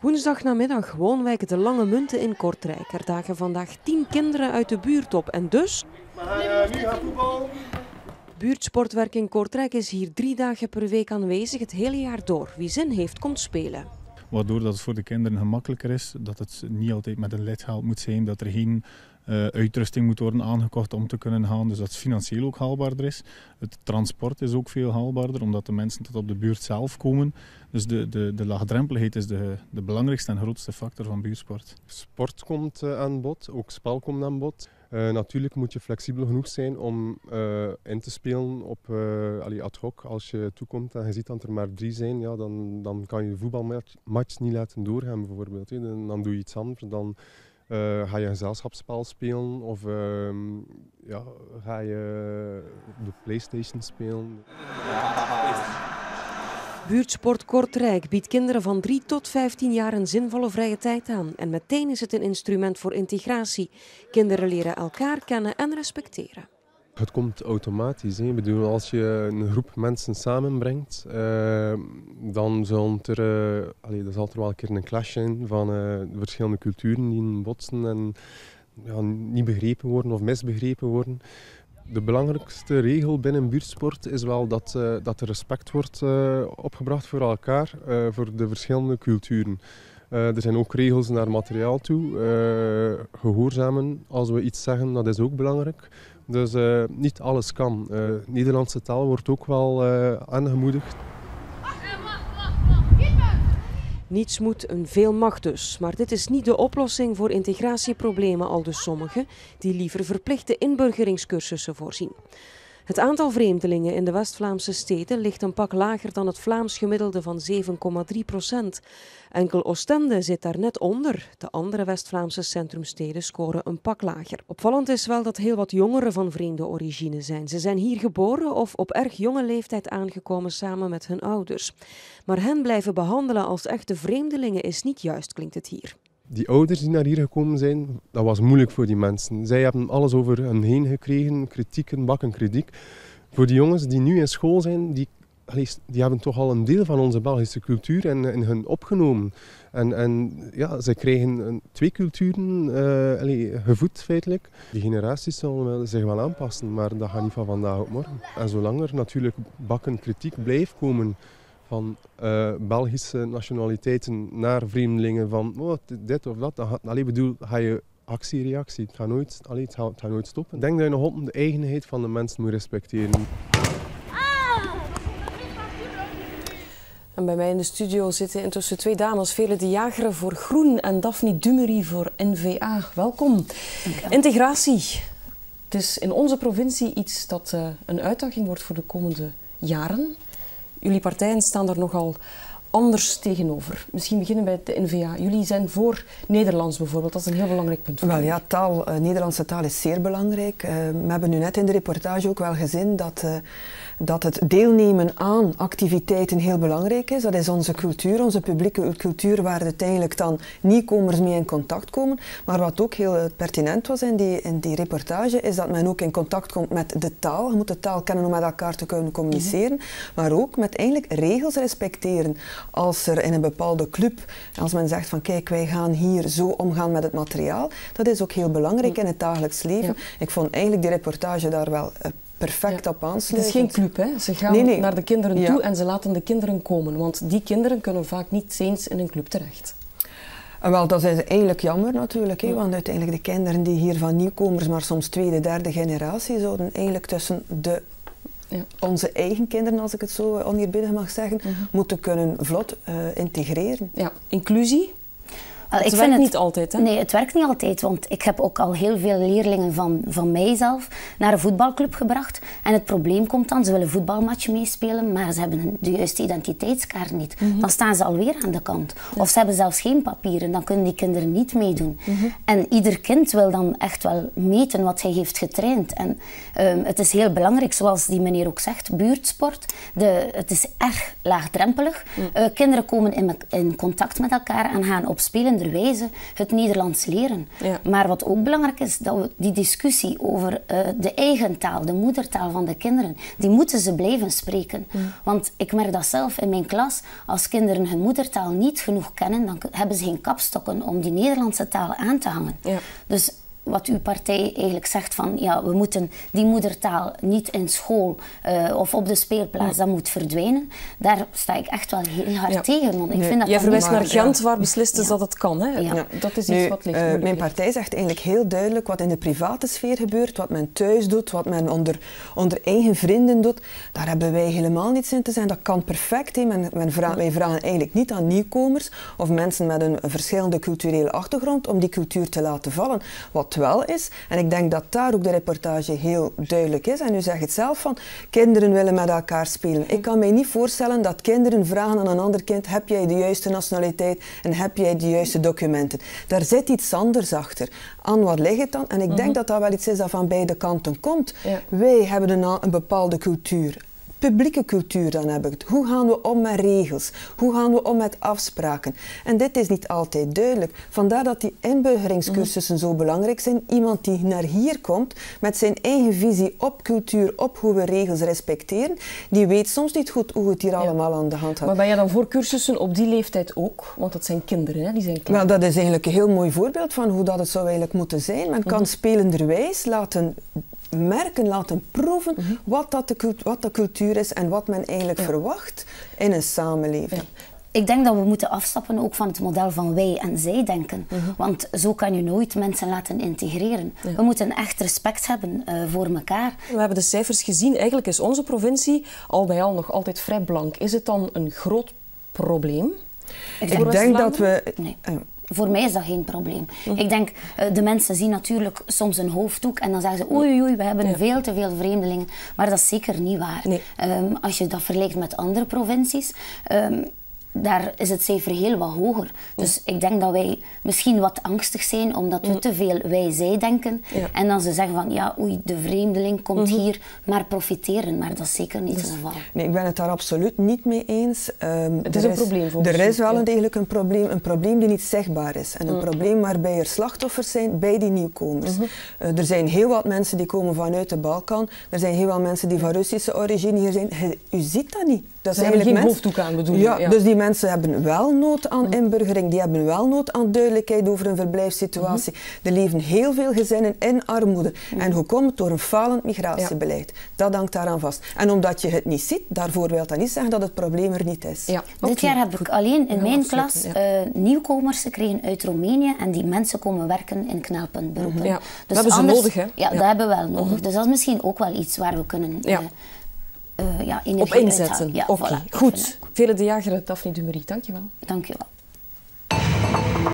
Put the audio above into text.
Woensdagnamiddag woonwijk De Lange Munten in Kortrijk. Er dagen vandaag tien kinderen uit de buurt op en dus... Buurtsportwerk in Kortrijk is hier drie dagen per week aanwezig, het hele jaar door. Wie zin heeft, komt spelen. Waardoor dat het voor de kinderen gemakkelijker is, dat het niet altijd met een lidgeld moet zijn, dat er geen uh, uitrusting moet worden aangekocht om te kunnen gaan. Dus dat het financieel ook haalbaarder is. Het transport is ook veel haalbaarder, omdat de mensen tot op de buurt zelf komen. Dus de, de, de laagdrempeligheid is de, de belangrijkste en grootste factor van buurtsport. Sport komt uh, aan bod, ook spel komt aan bod. Uh, natuurlijk moet je flexibel genoeg zijn om in te spelen op uh, ad hoc. Als je toekomt en je ziet dat er maar drie zijn, ja, dan, dan kan je de voetbalmatch niet laten doorgaan bijvoorbeeld. Dan doe je iets anders. Dan ga je een gezelschapsspel spelen of ehm, ja, ga je de Playstation spelen. Buurtsport Kortrijk biedt kinderen van 3 tot 15 jaar een zinvolle vrije tijd aan. En meteen is het een instrument voor integratie. Kinderen leren elkaar kennen en respecteren. Het komt automatisch. Ik bedoel, als je een groep mensen samenbrengt, uh, dan zal er, uh, allee, er zal er wel een keer een clash zijn van uh, de verschillende culturen die botsen en ja, niet begrepen worden of misbegrepen worden de belangrijkste regel binnen buurtsport is wel dat, uh, dat er respect wordt opgebracht voor elkaar, voor de verschillende culturen. er zijn ook regels naar materiaal toe. gehoorzamen als we iets zeggen, dat is ook belangrijk. Dus niet alles kan. Nederlandse taal wordt ook wel aangemoedigd. Niets moet een veel macht dus. Maar dit is niet de oplossing voor integratieproblemen, al dus sommigen, die liever verplichte inburgeringscursussen voorzien. Het aantal vreemdelingen in de West-Vlaamse steden ligt een pak lager dan het Vlaams gemiddelde van 7,3 procent. Enkel Oostende zit daar net onder. De andere West-Vlaamse centrumsteden scoren een pak lager. Opvallend is wel dat heel wat jongeren van vreemde origine zijn. Ze zijn hier geboren of op erg jonge leeftijd aangekomen samen met hun ouders. Maar hen blijven behandelen als echte vreemdelingen is niet juist, klinkt het hier die ouders die naar hier gekomen zijn, dat was moeilijk voor die mensen. Zij hebben alles over hen heen gekregen, kritieken, bakken kritiek. Voor die jongens die nu in school zijn, die, die hebben toch al een deel van onze Belgische cultuur en, en hun opgenomen. En, en ja, zij krijgen twee culturen allee, gevoed feitelijk. Die generaties zullen zich wel aanpassen, maar dat gaat niet van vandaag op morgen. En zolang er natuurlijk bakken kritiek blijft komen van uh, Belgische nationaliteiten naar vreemdelingen van oh, dit of dat. Dan allee, bedoel, ga je actie-reactie. Het gaat nooit, allee, het gaat, het gaat nooit stoppen. Ik denk dat je nog op de eigenheid van de mensen moet respecteren. En bij mij in de studio zitten intussen twee dames, Vele de Jager voor Groen en Daphne Dumery voor NVA. Welkom. Integratie. Het is in onze provincie iets dat uh, een uitdaging wordt voor de komende jaren. Jullie partijen staan er nogal anders tegenover. Misschien beginnen bij de NVA. Jullie zijn voor Nederlands bijvoorbeeld. Dat is een heel belangrijk punt. Wel ja, taal, uh, Nederlandse taal is zeer belangrijk. Uh, we hebben nu net in de reportage ook wel gezien dat uh, dat het deelnemen aan activiteiten heel belangrijk is. Dat is onze cultuur, onze publieke cultuur, waar uiteindelijk dan nieuwkomers mee in contact komen. Maar wat ook heel pertinent was in die, in die reportage, is dat men ook in contact komt met de taal. Je moet de taal kennen om met elkaar te kunnen communiceren, mhm. maar ook met eigenlijk regels respecteren. Als er in een bepaalde club, als men zegt van kijk, wij gaan hier zo omgaan met het materiaal, dat is ook heel belangrijk in het dagelijks leven. Ik vond eigenlijk die reportage daar wel perfect op aansluiten. Het is geen club, hè? Ze gaan naar de kinderen toe en ze laten de kinderen komen. Want die kinderen kunnen vaak niet eens in een club terecht. En wel, dat is eigenlijk jammer natuurlijk, hè, want uiteindelijk de kinderen die hier van nieuwkomers, maar soms tweede, derde generatie, zouden eigenlijk tussen de, ja. onze eigen kinderen, als ik het zo oneerbiedig mag zeggen, mhm. moeten kunnen vlot uh, integreren. Ja, inclusie, het ik werkt het, niet altijd, hè? Nee, het werkt niet altijd. Want ik heb ook al heel veel leerlingen van, van mijzelf naar een voetbalclub gebracht. En het probleem komt dan, ze willen voetbalmatchen meespelen, maar ze hebben de juiste identiteitskaart niet. Mhm. Dan staan ze alweer aan de kant. Of ze hebben zelfs geen papieren, dan kunnen die kinderen niet meedoen. Mhm. En ieder kind wil dan echt wel meten wat hij heeft getraind. En um, het is heel belangrijk, zoals die meneer ook zegt, buurtsport. De, het is erg laagdrempelig. Uh, kinderen komen in, in contact met elkaar en gaan op spelen spelenderwijze het Nederlands leren. Maar wat ook belangrijk is, dat we die discussie over uh, de eigen taal, de moedertaal van de kinderen, die moeten ze blijven spreken. Want ik merk dat zelf in mijn klas, als kinderen hun moedertaal niet genoeg kennen, dan hebben ze geen kapstokken om die Nederlandse taal aan te hangen. Dus wat uw partij eigenlijk zegt van ja, we moeten die moedertaal niet in school uh, of op de speelplaats, dat moet verdwijnen. Daar sta ik echt wel heel hard tegen. Want ik vind dat Jij verwijst naar Gent waar beslist is dat het kan. Hè? Ja. Dat is iets wat ligt. Uh, mijn partij zegt eigenlijk heel duidelijk wat in de private sfeer gebeurt, wat men thuis doet, wat men onder, onder eigen vrienden doet. Daar hebben wij helemaal niets in te zijn. Dat kan perfect. Hè. Men, men vraagt, wij vragen eigenlijk niet aan nieuwkomers of mensen met een verschillende culturele achtergrond om die cultuur te laten vallen. Wat wel is. En ik denk dat daar ook de reportage heel duidelijk is. En u zegt het zelf van, kinderen willen met elkaar spelen. Ik kan mij niet voorstellen dat kinderen vragen aan een ander kind, heb jij de juiste nationaliteit en heb jij de juiste documenten? Daar zit iets anders achter. Aan wat ligt het dan? En ik denk mhm. dat dat wel iets is dat van beide kanten komt. Wij hebben een, een bepaalde cultuur publieke cultuur dan hebben. Hoe gaan we om met regels? Hoe gaan we om met afspraken? En dit is niet altijd duidelijk. Vandaar dat die inburgeringscursussen zo belangrijk zijn. Iemand die naar hier komt met zijn eigen visie op cultuur, op hoe we regels respecteren, die weet soms niet goed hoe het hier allemaal aan de hand gaat. Maar ben je dan voor cursussen op die leeftijd ook? Want dat zijn kinderen, hè? die zijn klein. Nou, dat is eigenlijk een heel mooi voorbeeld van hoe dat het zou eigenlijk moeten zijn. Men kan mhm. spelenderwijs laten merken, laten proeven mhm. wat, dat de, wat de cultuur is en wat men eigenlijk verwacht in een samenleving. Ik denk dat we moeten afstappen ook van het model van wij en zij denken. Mhm. Want zo kan je nooit mensen laten integreren. We moeten echt respect hebben uh, voor elkaar. We hebben de cijfers gezien. Eigenlijk is onze provincie al bij al nog altijd vrij blank. Is het dan een groot probleem? Ik denk dat we... Nee. Voor mij is dat geen probleem. Mhm. Ik denk, uh, de mensen zien natuurlijk soms een hoofddoek en dan zeggen ze oei oei, we hebben veel te veel vreemdelingen. Maar dat is zeker niet waar. Um, als je dat vergelijkt met andere provincies, um, daar is het cijfer heel wat hoger. Dus ik denk dat wij misschien wat angstig zijn omdat we te veel wij-zij denken. En dan ze zeggen van ja, oei, de vreemdeling komt mhm. hier maar profiteren. Maar dat is zeker niet het geval. Nee, ik ben het daar absoluut niet mee eens. Um, het is een probleem volgens Er is wel een degelijk een probleem, een probleem die niet zichtbaar is. En een mm. probleem waarbij er slachtoffers zijn bij die nieuwkomers. Mhm. Eh, er zijn heel wat mensen die komen vanuit de Balkan. Er zijn heel wat mensen die van Russische origine hier zijn. U ziet dat niet. Dat Ze hebben geen mensen... hoofddoek aan, bedoel ja, ja, dus die mensen hebben wel nood aan mm. inburgering, die hebben wel nood aan duidelijkheid over hun verblijfssituatie. Mm-hmm. Er leven heel veel gezinnen in armoede. Mm. En hoe komt het? Door een falend migratiebeleid. Dat hangt daaraan vast. En omdat je het niet ziet, daarvoor wil dat niet zeggen dat het probleem er niet is. Ja. Dit jaar heb ik alleen in mijn klas uh, nieuwkomers gekregen uit Roemenië en die mensen komen werken in knelpuntberoepen. Ja. Dus dat hebben ze nodig, hè? Ja, dat hebben we wel nodig. Dus dat is misschien ook wel iets waar we kunnen... Uh, uh, ja, energie op inzetten. Ja, Oké, okay. voilà. goed. Vele eh, de jager, Daphne Dumerie, dankjewel. Dankjewel.